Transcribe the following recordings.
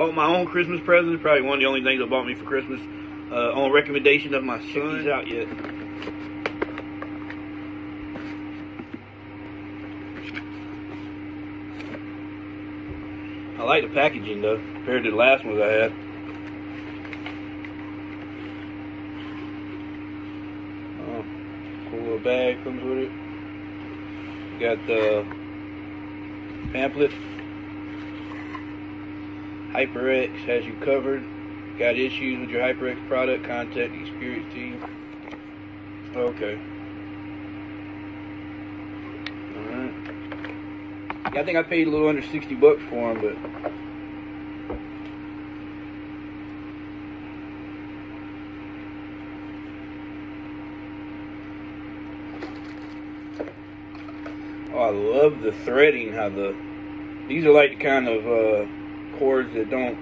Bought my own Christmas presents. Probably one of the only things I bought me for Christmas. Uh, on recommendation of my son. He's out yet. I like the packaging though, compared to the last ones I had. Oh, cool little bag comes with it. Got the pamphlet. HyperX has you covered. Got issues with your HyperX product? Contact the experience team. Okay. Alright. Yeah, I think I paid a little under 60 bucks for them, but. Oh, I love the threading, how the. These are like the kind of uh, cords that don't.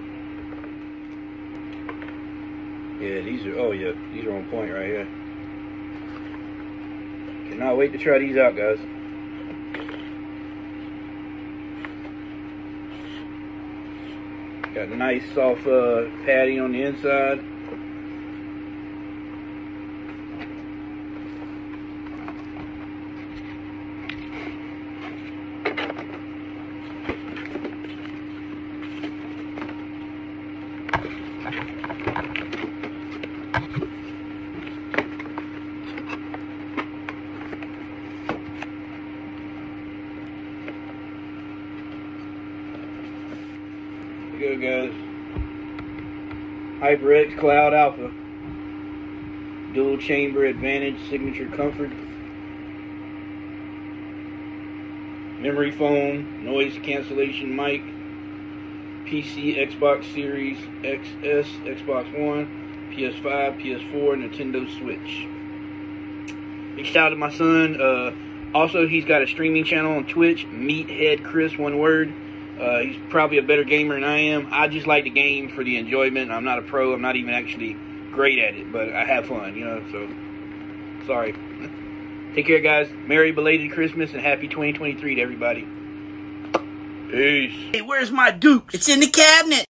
Yeah, these are. Oh, yeah, these are on point right here. Cannot wait to try these out, guys. Got a nice soft uh, padding on the inside. Go, guys. HyperX Cloud Alpha. Dual chamber advantage signature comfort. Memory foam, noise cancellation mic. PC, Xbox Series XS, Xbox One, PS5, PS4, Nintendo Switch. Big shout out to my son. Uh, also, he's got a streaming channel on Twitch, Meathead Chris, one word. Uh, he's probably a better gamer than I am. I just like the game for the enjoyment. I'm not a pro. I'm not even actually great at it, but I have fun, you know. So, sorry. Take care, guys. Merry belated Christmas and happy 2023 to everybody. Peace. Hey, where's my Dukes? It's in the cabinet.